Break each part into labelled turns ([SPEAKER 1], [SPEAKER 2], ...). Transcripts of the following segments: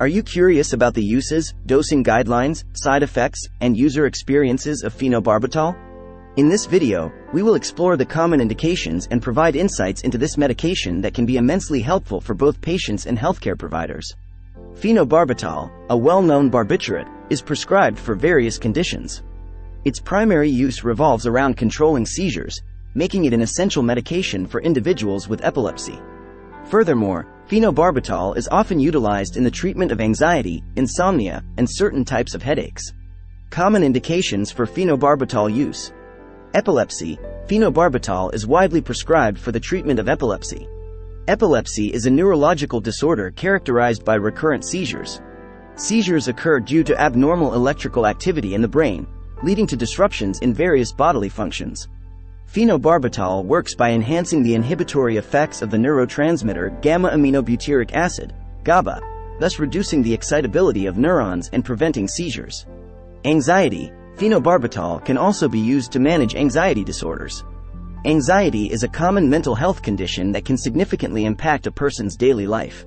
[SPEAKER 1] Are you curious about the uses, dosing guidelines, side effects, and user experiences of phenobarbital? In this video, we will explore the common indications and provide insights into this medication that can be immensely helpful for both patients and healthcare providers. Phenobarbital, a well-known barbiturate, is prescribed for various conditions. Its primary use revolves around controlling seizures, making it an essential medication for individuals with epilepsy. Furthermore, phenobarbital is often utilized in the treatment of anxiety, insomnia, and certain types of headaches. Common indications for phenobarbital use. Epilepsy. Phenobarbital is widely prescribed for the treatment of epilepsy. Epilepsy is a neurological disorder characterized by recurrent seizures. Seizures occur due to abnormal electrical activity in the brain, leading to disruptions in various bodily functions. Phenobarbital works by enhancing the inhibitory effects of the neurotransmitter gamma-aminobutyric acid, GABA, thus reducing the excitability of neurons and preventing seizures. Anxiety. Phenobarbital can also be used to manage anxiety disorders. Anxiety is a common mental health condition that can significantly impact a person's daily life.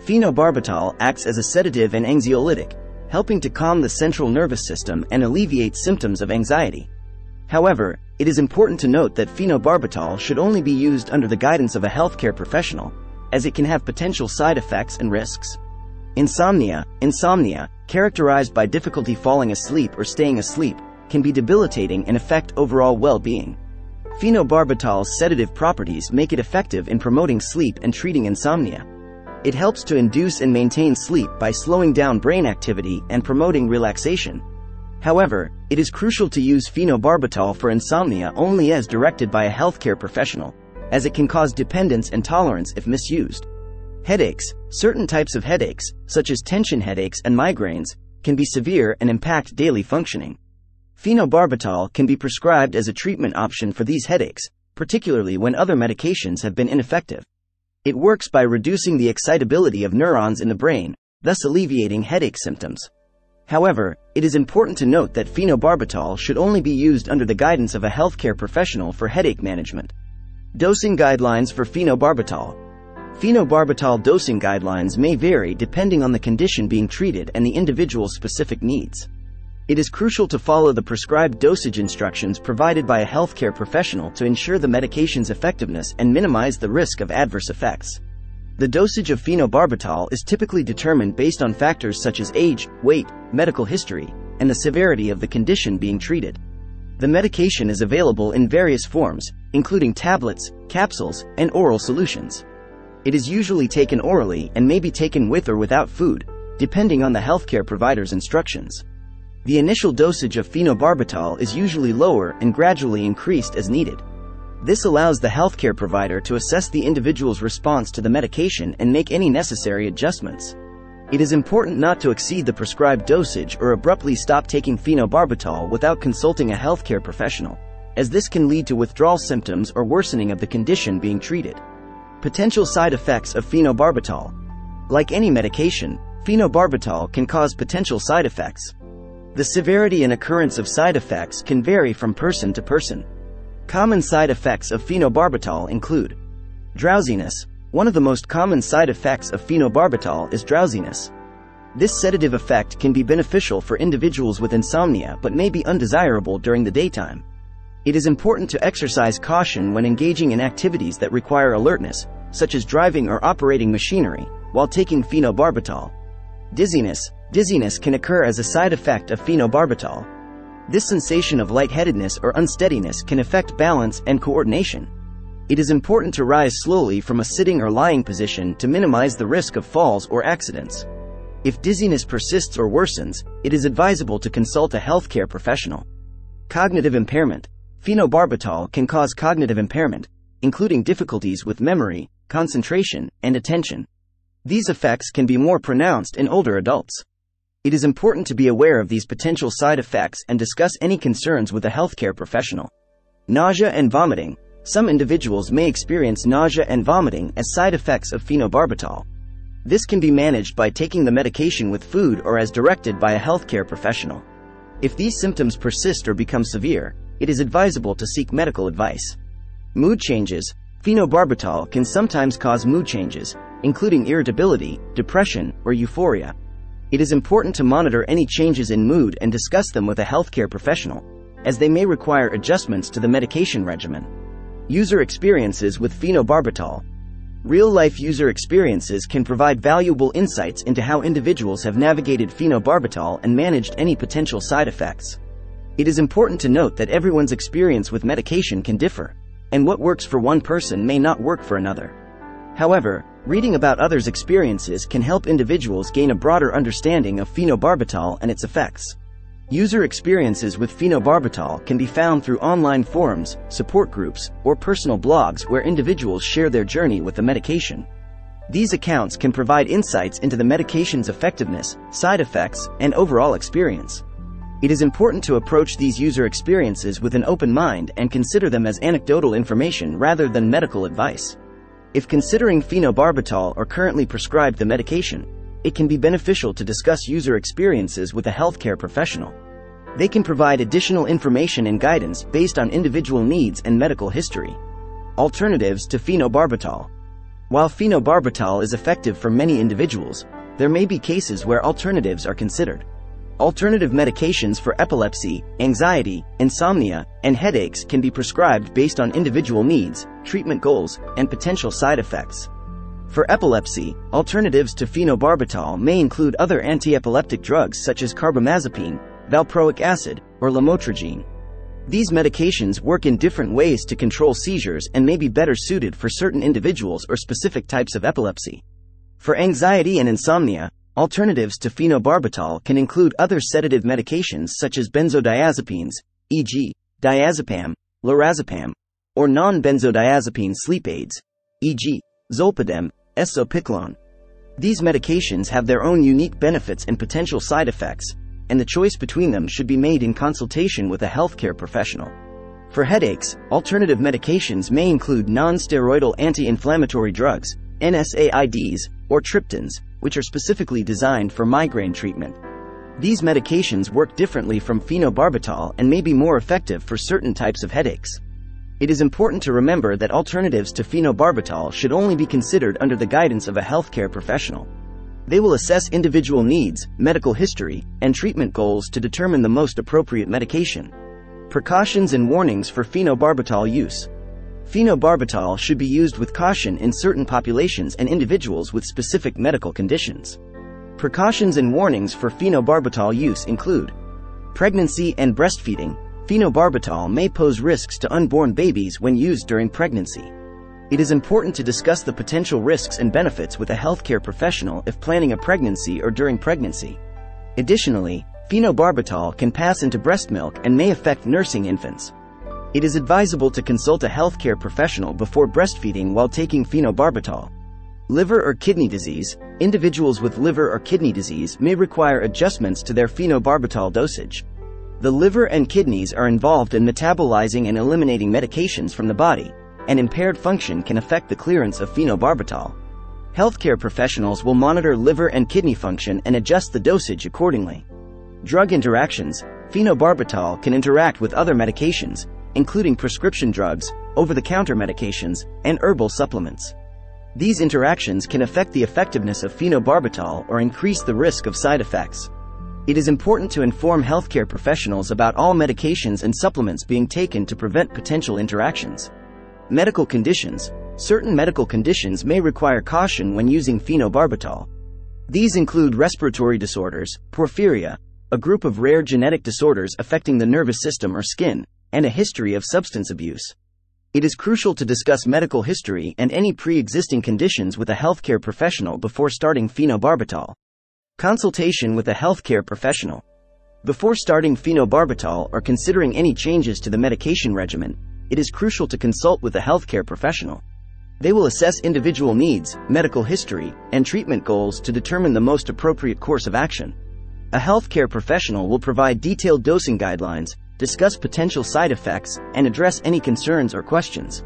[SPEAKER 1] Phenobarbital acts as a sedative and anxiolytic, helping to calm the central nervous system and alleviate symptoms of anxiety. However, it is important to note that phenobarbital should only be used under the guidance of a healthcare professional, as it can have potential side effects and risks. Insomnia, insomnia, characterized by difficulty falling asleep or staying asleep, can be debilitating and affect overall well-being. Phenobarbital's sedative properties make it effective in promoting sleep and treating insomnia. It helps to induce and maintain sleep by slowing down brain activity and promoting relaxation, However, it is crucial to use phenobarbital for insomnia only as directed by a healthcare professional, as it can cause dependence and tolerance if misused. Headaches, certain types of headaches, such as tension headaches and migraines, can be severe and impact daily functioning. Phenobarbital can be prescribed as a treatment option for these headaches, particularly when other medications have been ineffective. It works by reducing the excitability of neurons in the brain, thus alleviating headache symptoms. However, it is important to note that phenobarbital should only be used under the guidance of a healthcare professional for headache management. Dosing guidelines for phenobarbital. Phenobarbital dosing guidelines may vary depending on the condition being treated and the individual's specific needs. It is crucial to follow the prescribed dosage instructions provided by a healthcare professional to ensure the medication's effectiveness and minimize the risk of adverse effects. The dosage of phenobarbital is typically determined based on factors such as age, weight, medical history, and the severity of the condition being treated. The medication is available in various forms, including tablets, capsules, and oral solutions. It is usually taken orally and may be taken with or without food, depending on the healthcare provider's instructions. The initial dosage of phenobarbital is usually lower and gradually increased as needed. This allows the healthcare provider to assess the individual's response to the medication and make any necessary adjustments. It is important not to exceed the prescribed dosage or abruptly stop taking phenobarbital without consulting a healthcare professional, as this can lead to withdrawal symptoms or worsening of the condition being treated. Potential side effects of phenobarbital. Like any medication, phenobarbital can cause potential side effects. The severity and occurrence of side effects can vary from person to person. Common side effects of phenobarbital include drowsiness. One of the most common side effects of phenobarbital is drowsiness. This sedative effect can be beneficial for individuals with insomnia but may be undesirable during the daytime. It is important to exercise caution when engaging in activities that require alertness, such as driving or operating machinery, while taking phenobarbital. Dizziness. Dizziness can occur as a side effect of phenobarbital. This sensation of lightheadedness or unsteadiness can affect balance and coordination. It is important to rise slowly from a sitting or lying position to minimize the risk of falls or accidents. If dizziness persists or worsens, it is advisable to consult a healthcare professional. Cognitive impairment. Phenobarbital can cause cognitive impairment, including difficulties with memory, concentration, and attention. These effects can be more pronounced in older adults. It is important to be aware of these potential side effects and discuss any concerns with a healthcare professional. Nausea and vomiting. Some individuals may experience nausea and vomiting as side effects of phenobarbital. This can be managed by taking the medication with food or as directed by a healthcare professional. If these symptoms persist or become severe, it is advisable to seek medical advice. Mood changes. Phenobarbital can sometimes cause mood changes, including irritability, depression, or euphoria It is important to monitor any changes in mood and discuss them with a healthcare professional, as they may require adjustments to the medication regimen. User experiences with phenobarbital. Real-life user experiences can provide valuable insights into how individuals have navigated phenobarbital and managed any potential side effects. It is important to note that everyone's experience with medication can differ, and what works for one person may not work for another. However, reading about others' experiences can help individuals gain a broader understanding of phenobarbital and its effects. User experiences with phenobarbital can be found through online forums, support groups, or personal blogs where individuals share their journey with the medication. These accounts can provide insights into the medication's effectiveness, side effects, and overall experience. It is important to approach these user experiences with an open mind and consider them as anecdotal information rather than medical advice. If considering phenobarbital or currently prescribed the medication, it can be beneficial to discuss user experiences with a healthcare professional. They can provide additional information and guidance based on individual needs and medical history. Alternatives to phenobarbital. While phenobarbital is effective for many individuals, there may be cases where alternatives are considered. Alternative medications for epilepsy, anxiety, insomnia, and headaches can be prescribed based on individual needs, treatment goals, and potential side effects. For epilepsy, alternatives to phenobarbital may include other anti-epileptic drugs such as carbamazepine, valproic acid, or lamotrigine. These medications work in different ways to control seizures and may be better suited for certain individuals or specific types of epilepsy. For anxiety and insomnia, alternatives to phenobarbital can include other sedative medications such as benzodiazepines, e.g., diazepam, lorazepam, or non-benzodiazepine sleep aids, e.g., zolpidem, eszopiclone. These medications have their own unique benefits and potential side effects, and the choice between them should be made in consultation with a healthcare professional. For headaches, alternative medications may include non-steroidal anti-inflammatory drugs, NSAIDs, or triptans, which are specifically designed for migraine treatment. These medications work differently from phenobarbital and may be more effective for certain types of headaches. It is important to remember that alternatives to phenobarbital should only be considered under the guidance of a healthcare professional. They will assess individual needs, medical history, and treatment goals to determine the most appropriate medication. Precautions and warnings for phenobarbital use. Phenobarbital should be used with caution in certain populations and individuals with specific medical conditions. Precautions and warnings for phenobarbital use include pregnancy and breastfeeding, Phenobarbital may pose risks to unborn babies when used during pregnancy. It is important to discuss the potential risks and benefits with a healthcare professional if planning a pregnancy or during pregnancy. Additionally, phenobarbital can pass into breast milk and may affect nursing infants. It is advisable to consult a healthcare professional before breastfeeding while taking phenobarbital. Liver or kidney disease, individuals with liver or kidney disease may require adjustments to their phenobarbital dosage. The liver and kidneys are involved in metabolizing and eliminating medications from the body, and impaired function can affect the clearance of phenobarbital. Healthcare professionals will monitor liver and kidney function and adjust the dosage accordingly. Drug interactions, phenobarbital can interact with other medications, including prescription drugs, over-the-counter medications, and herbal supplements. These interactions can affect the effectiveness of phenobarbital or increase the risk of side effects. It is important to inform healthcare professionals about all medications and supplements being taken to prevent potential interactions. Medical conditions. Certain medical conditions may require caution when using phenobarbital. These include respiratory disorders, porphyria, a group of rare genetic disorders affecting the nervous system or skin, and a history of substance abuse. It is crucial to discuss medical history and any pre-existing conditions with a healthcare professional before starting phenobarbital. Consultation with a healthcare professional. Before starting phenobarbital or considering any changes to the medication regimen, it is crucial to consult with a healthcare professional. They will assess individual needs, medical history, and treatment goals to determine the most appropriate course of action. A healthcare professional will provide detailed dosing guidelines, discuss potential side effects, and address any concerns or questions.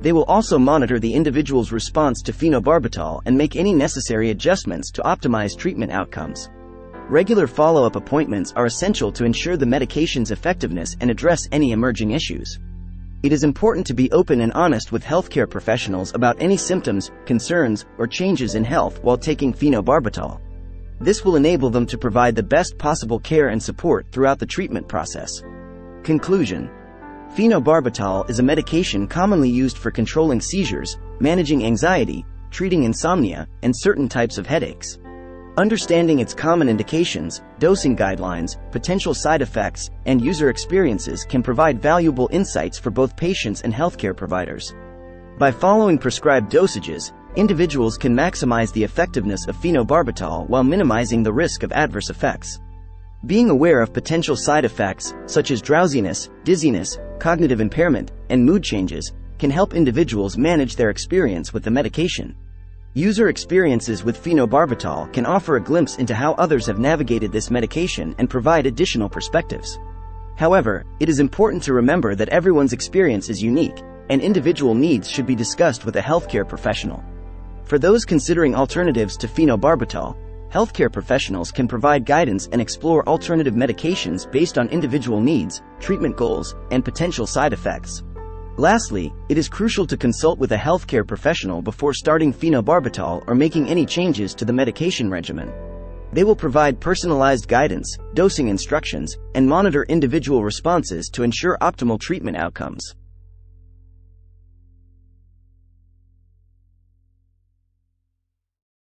[SPEAKER 1] They will also monitor the individual's response to phenobarbital and make any necessary adjustments to optimize treatment outcomes. Regular follow-up appointments are essential to ensure the medication's effectiveness and address any emerging issues. It is important to be open and honest with healthcare professionals about any symptoms, concerns, or changes in health while taking phenobarbital. This will enable them to provide the best possible care and support throughout the treatment process. Conclusion Phenobarbital is a medication commonly used for controlling seizures, managing anxiety, treating insomnia, and certain types of headaches. Understanding its common indications, dosing guidelines, potential side effects, and user experiences can provide valuable insights for both patients and healthcare providers. By following prescribed dosages, individuals can maximize the effectiveness of phenobarbital while minimizing the risk of adverse effects. Being aware of potential side effects, such as drowsiness, dizziness, cognitive impairment, and mood changes, can help individuals manage their experience with the medication. User experiences with phenobarbital can offer a glimpse into how others have navigated this medication and provide additional perspectives. However, it is important to remember that everyone's experience is unique, and individual needs should be discussed with a healthcare professional. For those considering alternatives to phenobarbital, healthcare professionals can provide guidance and explore alternative medications based on individual needs, treatment goals, and potential side effects. Lastly, it is crucial to consult with a healthcare professional before starting phenobarbital or making any changes to the medication regimen. They will provide personalized guidance, dosing instructions, and monitor individual responses to ensure optimal treatment outcomes.